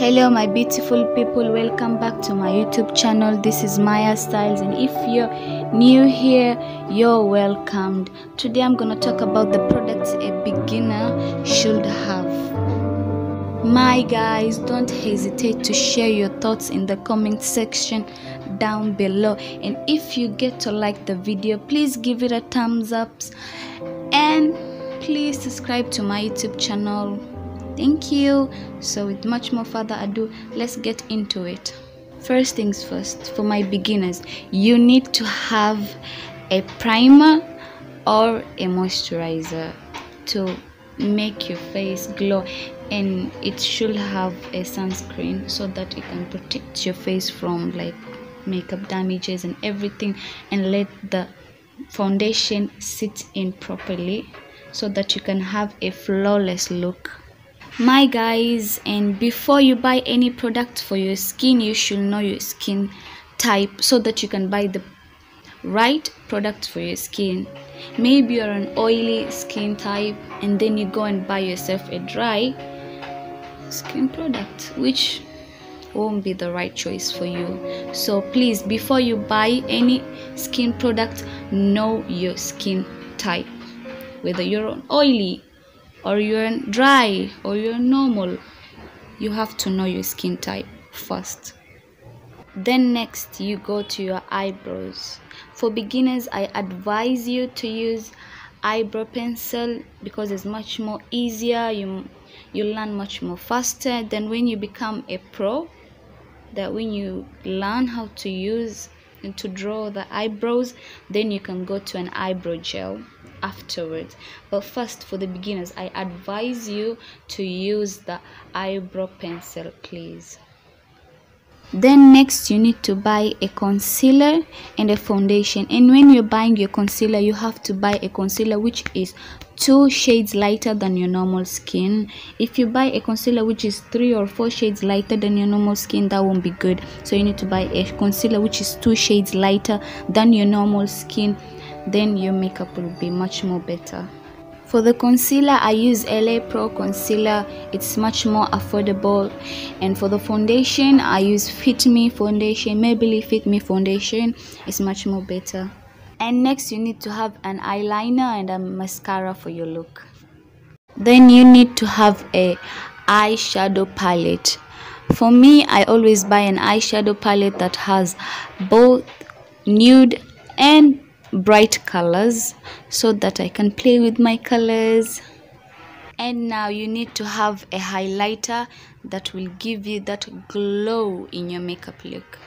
hello my beautiful people. Welcome back to my youtube channel. This is maya styles and if you're new here you're welcomed. Today i'm gonna talk about the products a beginner should have. My guys don't hesitate to share your thoughts in the comment section down below. And if you get to like the video please give it a thumbs up. And please subscribe to my youtube channel thank you. So with much more further ado let's get into it. First things first for my beginners you need to have a primer or a moisturizer to make your face glow and it should have a sunscreen so that it can protect your face from like makeup damages and everything and let the foundation sit in properly so that you can have a flawless look my guys and before you buy any product for your skin you should know your skin type so that you can buy the right product for your skin. Maybe you're an oily skin type and then you go and buy yourself a dry skin product which won't be the right choice for you. So please before you buy any skin product know your skin type whether you're an oily or you're dry or you're normal you have to know your skin type first. Then next you go to your eyebrows. For beginners i advise you to use eyebrow pencil because it's much more easier you you learn much more faster. Than when you become a pro that when you learn how to use to draw the eyebrows then you can go to an eyebrow gel afterwards. But first for the beginners i advise you to use the eyebrow pencil please then next you need to buy a concealer and a foundation. And when you're buying your concealer you have to buy a concealer which is two shades lighter than your normal skin. If you buy a concealer which is three or four shades lighter than your normal skin that won't be good. So you need to buy a concealer which is two shades lighter than your normal skin. Then your makeup will be much more better for the concealer i use la pro concealer. It's much more affordable. And for the foundation i use fit me foundation. Maybelline fit me foundation is much more better. And next you need to have an eyeliner and a mascara for your look. Then you need to have a eyeshadow palette. For me i always buy an eyeshadow palette that has both nude and bright colors so that I can play with my colors. And now you need to have a highlighter that will give you that glow in your makeup look.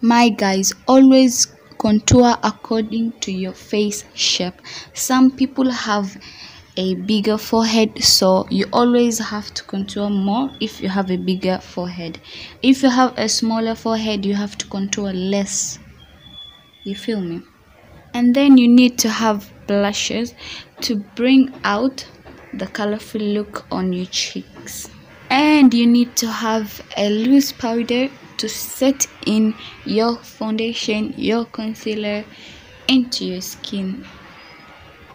My guys always contour according to your face shape. Some people have a bigger forehead so you always have to contour more if you have a bigger forehead. If you have a smaller forehead you have to contour less. You feel me and then you need to have blushes to bring out the colorful look on your cheeks. And you need to have a loose powder to set in your foundation your concealer into your skin.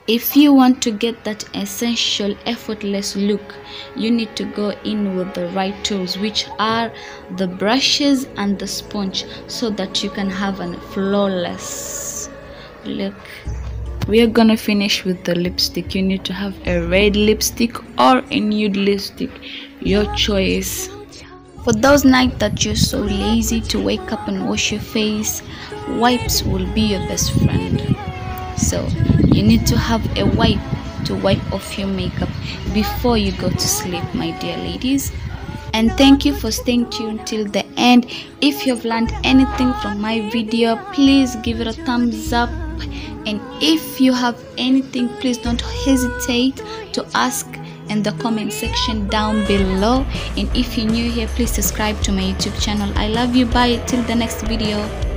If you want to get that essential effortless look you need to go in with the right tools which are the brushes and the sponge so that you can have a flawless look we are gonna finish with the lipstick. You need to have a red lipstick or a nude lipstick. Your choice. For those nights that you're so lazy to wake up and wash your face wipes will be your best friend. So you need to have a wipe to wipe off your makeup before you go to sleep my dear ladies. And thank you for staying tuned till the end. If you've learned anything from my video please give it a thumbs up and if you have anything please don't hesitate to ask in the comment section down below. And if you're new here please subscribe to my youtube channel. I love you. Bye. Till the next video